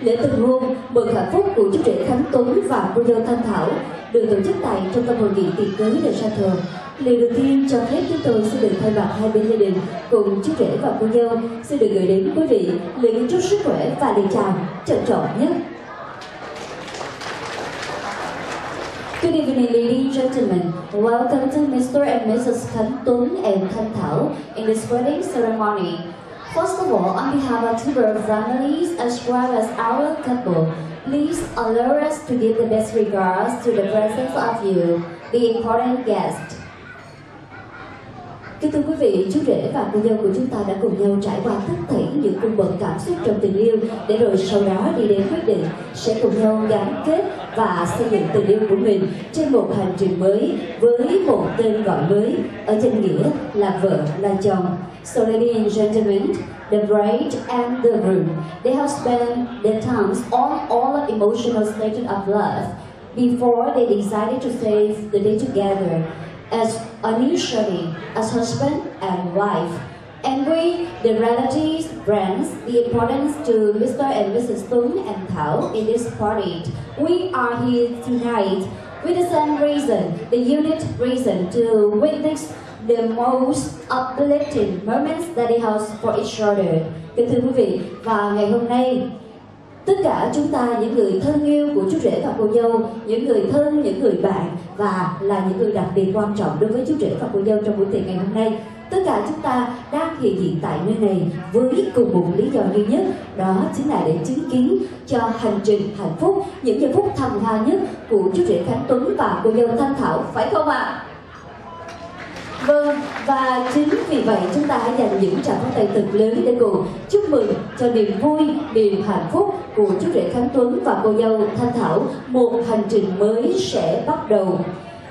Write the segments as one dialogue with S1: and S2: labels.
S1: lễ tân hôn bởi hạnh phúc của chú rể Khánh Tuấn và cô dâu Thanh Thảo được tổ chức tại trung tâm hội nghị tiệc cưới Sa Thừa. Lời đầu tiên cho phép chúng tôi xin được thay mặt hai bên gia đình cùng chú rể và cô dâu xin được gửi đến quý vị lời chúc sức khỏe và lời chào trân trọng nhất. Good evening, ladies and gentlemen. Welcome to Mr. and Mrs. Khánh Tuấn and Thanh Thảo in this wedding ceremony. First of all, on behalf of two families as well as our couple, Please allow us to give the best regards to the presence of you, the important guest. Kính thưa quý vị, chú rể và cô dâu của chúng ta đã cùng nhau trải qua tất thảy những cung bậc cảm xúc trong tình yêu để rồi sau đó đi đến quyết định sẽ cùng nhau gắn kết và xây dựng tình yêu của mình trên một hành trình mới với một tên gọi mới ở chân nghĩa là vợ là chồng. So ladies and gentlemen, the bride and the groom, they have spent their times on all emotional stages of love before they decided to save the day together as initially as husband and wife. And we, the relatives, friends, the importance to Mr. and Mrs. Tung and Tao in this party. We are here tonight with the same reason, the unit reason to witness the most uplifting moments that they have for each other. Kính thưa quý vị, và ngày hôm nay tất cả chúng ta, những người thân yêu của chú rể và cô dâu, những người thân, những người bạn và là những người đặc biệt quan trọng đối với chú rể và cô dâu trong buổi tiệc ngày hôm nay tất cả chúng ta đang hiện diện tại nơi này với cùng một lý do duy nhất, đó chính là để chứng kiến cho hành trình hạnh phúc, những giây phút thầm tha nhất của chú rể khánh tuấn và cô dâu thanh thảo, phải không ạ à? Vâng, và chính vì vậy chúng ta hãy dành những tràng pháo tay thật lớn để cùng chúc mừng cho niềm vui, niềm hạnh phúc của chú rể Khánh Tuấn và cô dâu Thanh Thảo. Một hành trình mới sẽ bắt đầu.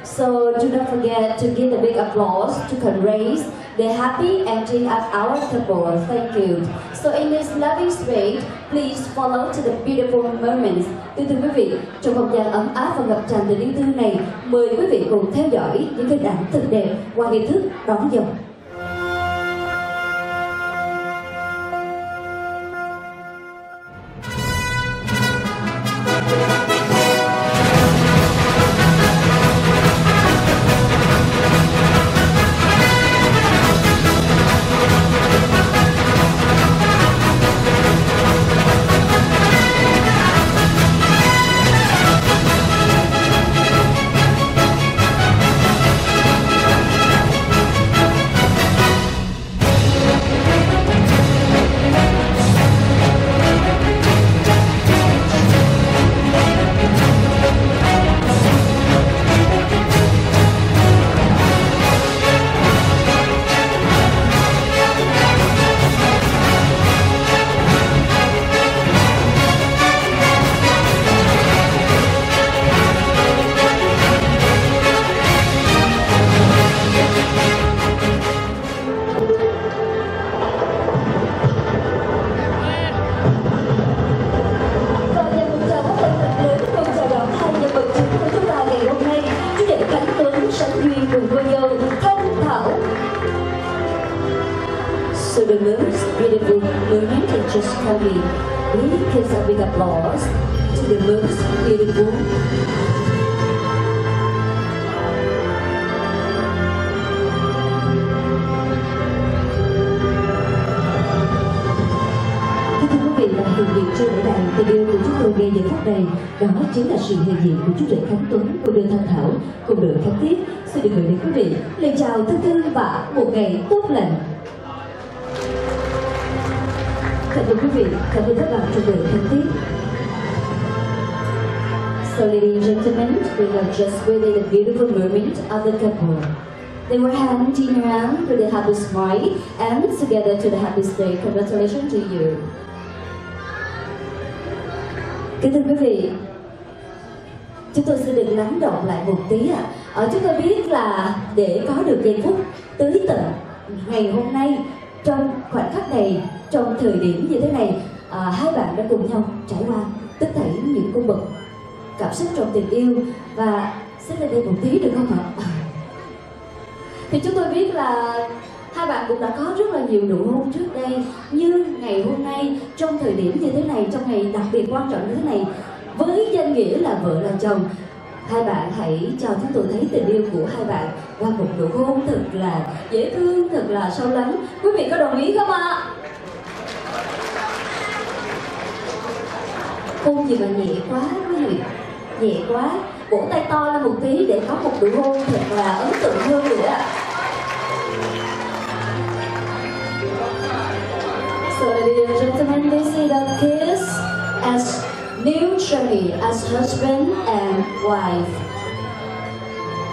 S1: So do not forget to give a big applause to Conrays, the happy ending of our couple. Thank you. So in this loving spirit, please follow to the beautiful moments. Thưa thưa quý vị, trong không gian ấm áp và ngập tràn tình yêu thương này, mời quý vị cùng theo dõi những hình ảnh thật đẹp qua nghi thức đón dòng. Us to the most beautiful Thưa quý vị và hiện diện trên lễ đài tình yêu của chúng tôi ngay giờ phút này đó chính là sự hiện diện của chú rể Khánh Tuấn cô đơn Thanh Thảo cùng đội khánh tiết xin được gửi đến quý vị lời chào thân thương và một ngày tốt lành. Cảm ơn quý vị, cảm ơn các bạn trong đội khánh tiết So ladies and gentlemen, we have just within a beautiful moment of the couple. They were handing around with a happy smile and together to the happy day. Congratulations to you. Kính thưa quý vị, chúng tôi sẽ được lắng động lại một tí ạ. Ở chúng tôi biết là để có được giây phút tới tận ngày hôm nay trong khoảnh khắc này, trong thời điểm như thế này, à, hai bạn đã cùng nhau trải qua tất thảy những cung bậc cảm xúc trong tình yêu và xích lên đây một tí được không ạ? Thì chúng tôi biết là hai bạn cũng đã có rất là nhiều nụ hôn trước đây như ngày hôm nay, trong thời điểm như thế này, trong ngày đặc biệt quan trọng như thế này, với danh nghĩa là vợ là chồng, hai bạn hãy cho chúng tôi thấy tình yêu của hai bạn qua một nụ hôn thật là dễ thương, thật là sâu lắng. Quý vị có đồng ý không ạ? Hôn gì mà nhẹ quá, quý vị? Nhẹ quá. Vỗ tay to lên một tí để có một nụ hôn thật là ấn tượng hơn nữa ạ. So ladies and gentlemen, this is a kiss as new journey as husband and wife.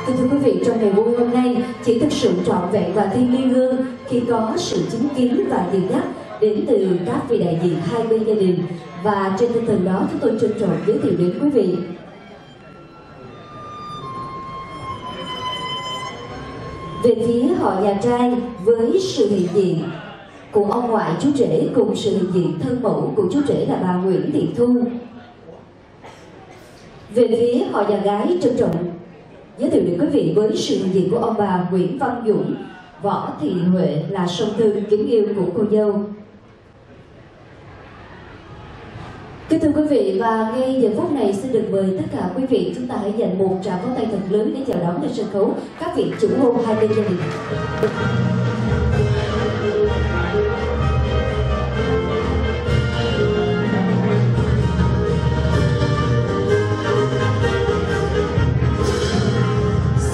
S1: Thưa thưa quý vị, trong ngày vui hôm nay chỉ thực sự trọn vẹn và thiêng liêng hơn khi có sự chứng kiến và dìu dắt đến từ các vị đại diện hai bên gia đình. Và trên tinh thần đó chúng tôi trân trọng giới thiệu đến quý vị về phía họ nhà trai với sự hiện diện của ông ngoại chú rể cùng sự hiện diện thân mẫu của chú rể là bà Nguyễn Thị Thu. Về phía họ nhà gái trân trọng giới thiệu đến quý vị với sự hiện diện của ông bà Nguyễn Văn Dũng, Võ Thị Huệ là song thư kính yêu của cô dâu. Kính thưa quý vị và ngay giờ phút này xin được mời tất cả quý vị chúng ta hãy dành một tràng pháo tay thật lớn để chào đón lên sân khấu các vị chủ hôn hai bên gia đình.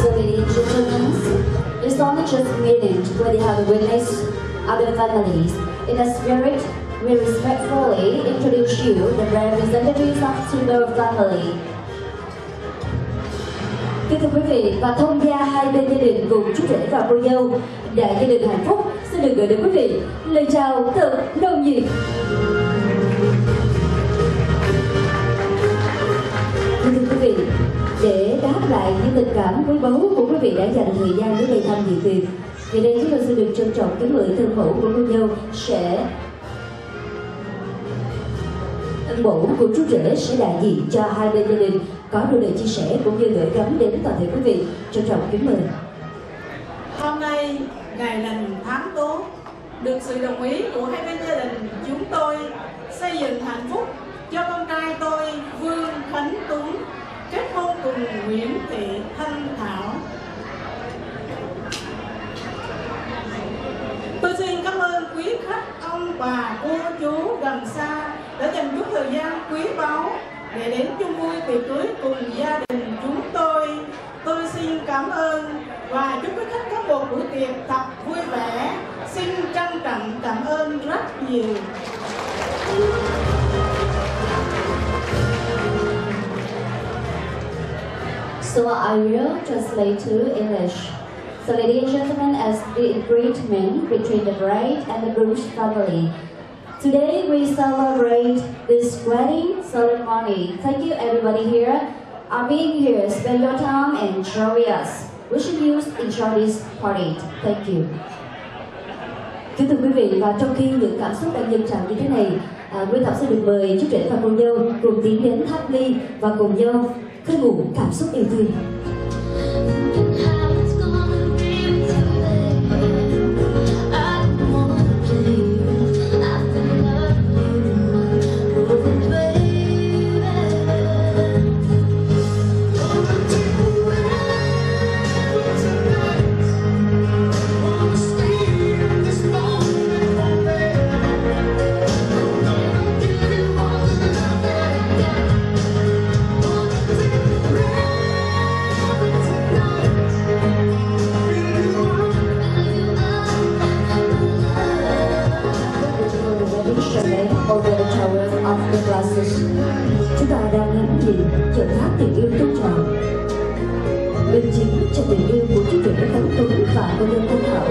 S1: Ladies and gentlemen, it's only just a minute where they have witnessed other families. In a spirit, we respectfully introduce you the representatives of Tudor family. Kính thưa quý vị, và thông gia hai bên gia đình cùng chú rể và cô dâu đại gia đình hạnh phúc xin được gửi đến quý vị lời chào thật nồng nhiệt. Thưa quý vị, để đáp lại những tình cảm quý báu của quý vị đã dành thời gian đến đây tham dự tiệc Ngày đây chúng tôi xin được trân trọng kính mời thân mẫu của cô dâu sẽ thân mẫu của chú rể sẽ đại diện cho hai bên gia đình. Có đôi lời chia sẻ cũng như gửi gắm đến toàn thể quý vị. Trân trọng kính mời.
S2: Hôm nay ngày lành tháng tốt được sự đồng ý của hai bên gia đình chúng tôi xây dựng hạnh phúc cho con trai tôi Vương Khánh Tuấn kết hôn cùng Nguyễn Thị Thanh Thảo. Tôi xin cảm ơn quý khách, ông bà, cô chú gần xa đã dành chút thời gian quý báu để đến chung vui tiệc cưới cùng gia đình chúng tôi. Tôi xin cảm ơn và chúc quý khách có một buổi tiệc thật vui vẻ. Xin trân trọng cảm ơn rất nhiều.
S1: So I will translate to English. So ladies and gentlemen, as the agreement between the bride and the groom's family, today we celebrate this wedding ceremony. Thank you everybody here are being here. Spend your time and enjoy us. We should use enjoy this party. Thank you. Kính thưa quý vị, và trong khi những cảm xúc đang dâng tràn như thế này, à, Nguyên Thảo sẽ được mời chú rể và cô dâu cùng tiến đến tháp ly và cùng nhau khơi nguồn cảm xúc yêu thương. Bên chính cho tình yêu của chú rể Tấn Tuấn và cô dâu Thanh Thảo,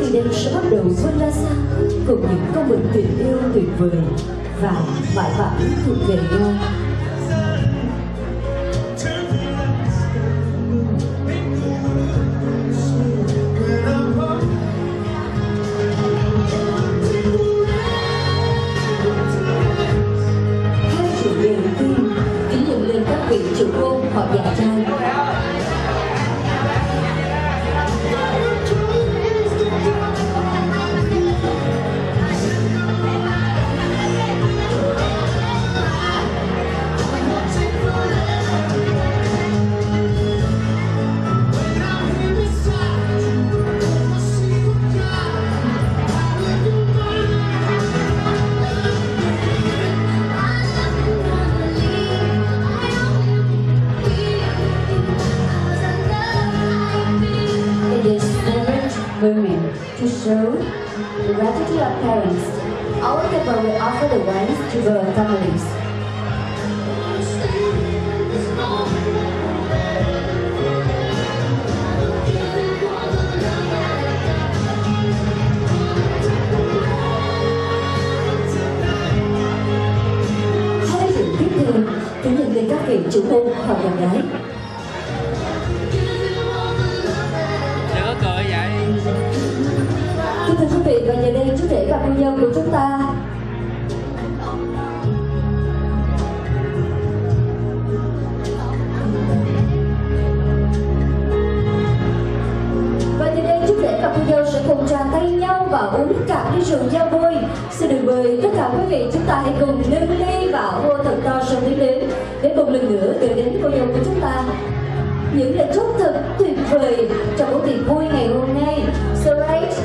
S1: thì đêm sẽ bắt đầu vươn ra xa, cùng những câu bình tình yêu tuyệt vời và mãi mãi thuộc về nhau. Women to show the gratitude of parents. Our couple will offer the wines to their families. Tiếp theo, kính lên các vị chủ môn hoặc nhà gái của chúng ta. Và từ đây chúng để và cô dâu sẽ cùng tràn tay nhau và uống cạn ly rượu giao bôi. Xin được mời tất cả quý vị chúng ta hãy cùng nâng ly và hô thật to sau tiếng đến để một lần nữa gửi đến cô dâu của chúng ta. Những lời chúc thật tuyệt vời trong buổi tiệc vui ngày hôm nay. So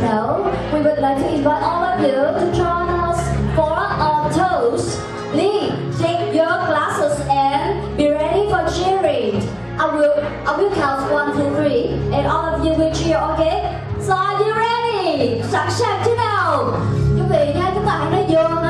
S1: right we would like to invite all of you to join us for a toast. Please take your glasses and be ready for cheering. I will, I will count one, two, three, and all of you will cheer, okay? So are you ready? Sẵn sàng chưa nào? Quý vị nha, chúng ta hãy nói dồn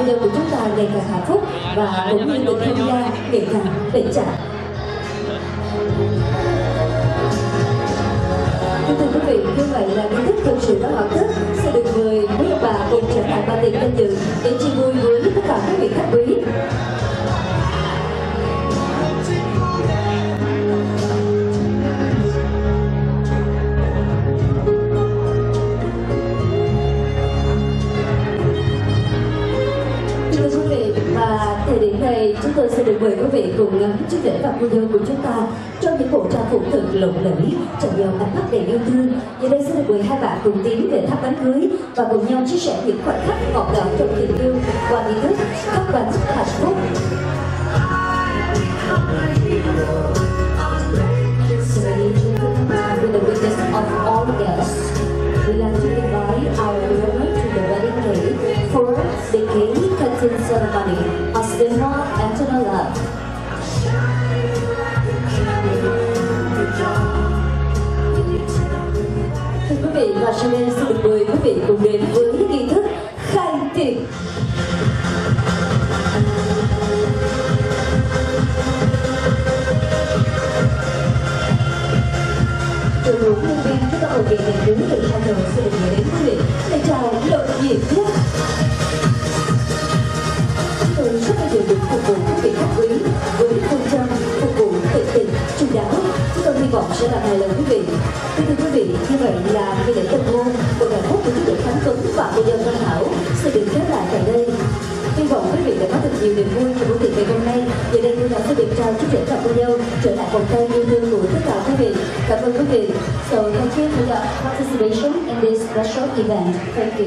S1: chú rể của chúng ta ngày càng hạnh phúc và cũng như được tham gia ngày càng bền chặt Kính thưa quý vị, như vậy là nghi thức thực sự đã hoàn tất. Sẽ được mời quý ông bà cùng trở thành ba tiền danh dự để chia vui với tất cả quý vị khách quý. Chiếc ngắm và cô dâu của chúng ta trong những bộ trang phục thật lộng lẫy, tràn dầu ánh mắt đầy yêu thương. Giờ đây xin được mời hai bạn cùng tiến về tháp bánh cưới và cùng nhau chia sẻ những khoảnh khắc ngọt ngào trong tình yêu qua nghi thức thắp bánh hạnh phúc. So ladies with the witness of all guests, we like to invite our brother to the wedding cake for the cake cutting ceremony xin quý vị để chào nhộn nhịp nhất. Chúng tôi rất là dự định phục vụ quý vị khách quý với phương châm phục vụ tận tình, chu đáo. Chúng tôi hy vọng sẽ làm hài lòng quý vị. Kính thưa quý vị, như vậy là nghi lễ tân hôn của đoàn quốc của chú rể Khánh Tuấn và cô dân Văn Thảo sẽ được khép lại tại đây. Hy vọng quý vị đã có được nhiều niềm vui trong ngày hôm nay. Giờ đây tôi đã sẽ được trao chiếc rể và cô dâu trở lại vòng tay yêu thương của tất cả quý vị. Cảm ơn quý vị. So, thank you for your participation in this special event. Thank you.